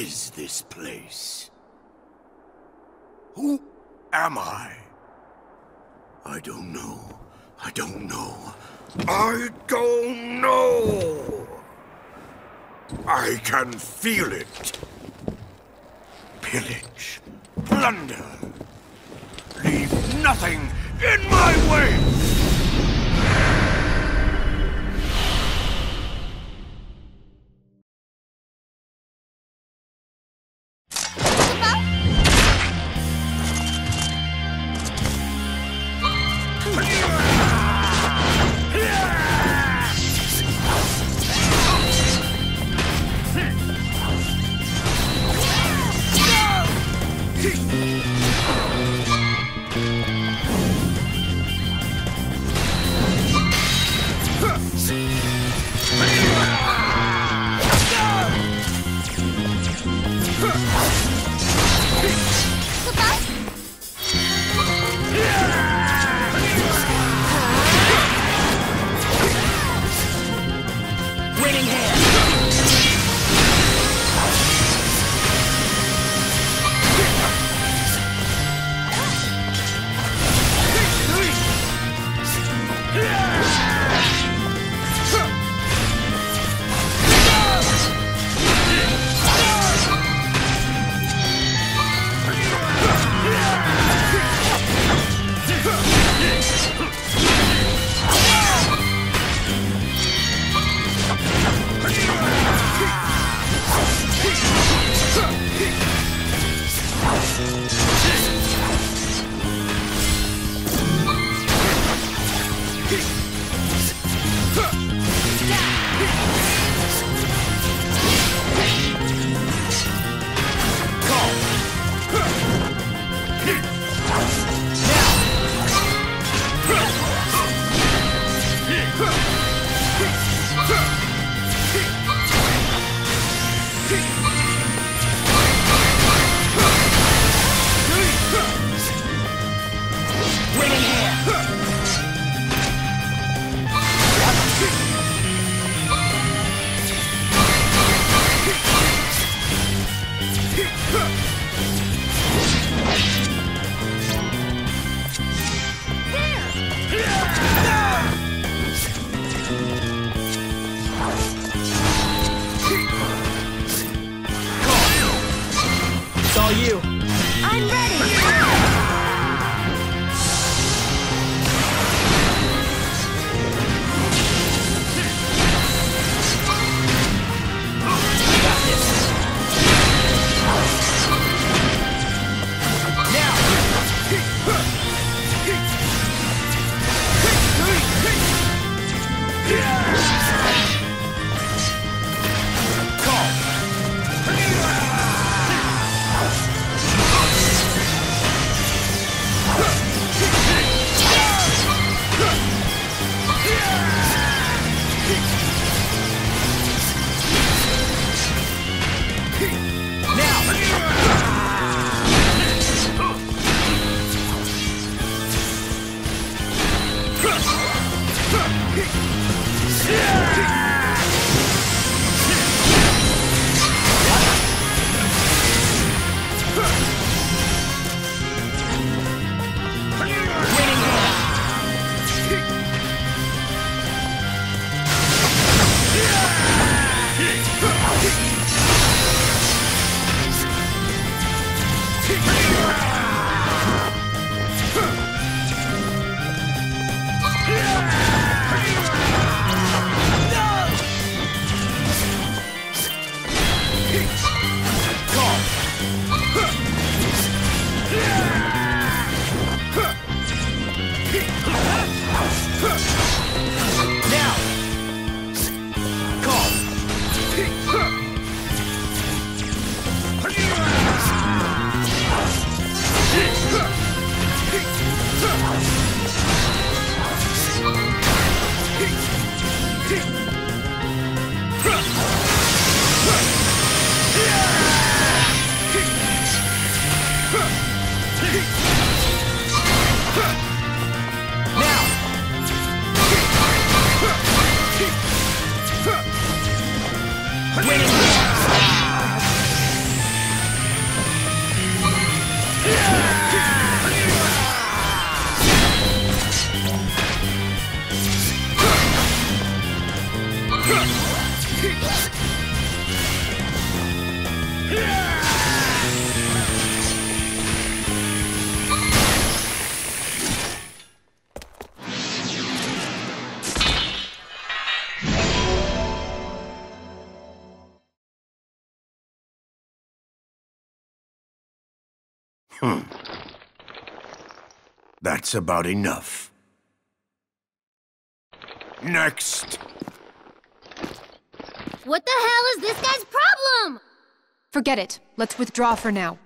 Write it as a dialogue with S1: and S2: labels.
S1: is this place? Who am I? I don't know. I don't know. I don't know! I can feel it. Pillage. Plunder. Leave nothing in my way!
S2: Winning 嘿。Hmm.
S1: That's about enough. Next.
S3: What the hell is this guy's problem?
S4: Forget it. Let's withdraw for now.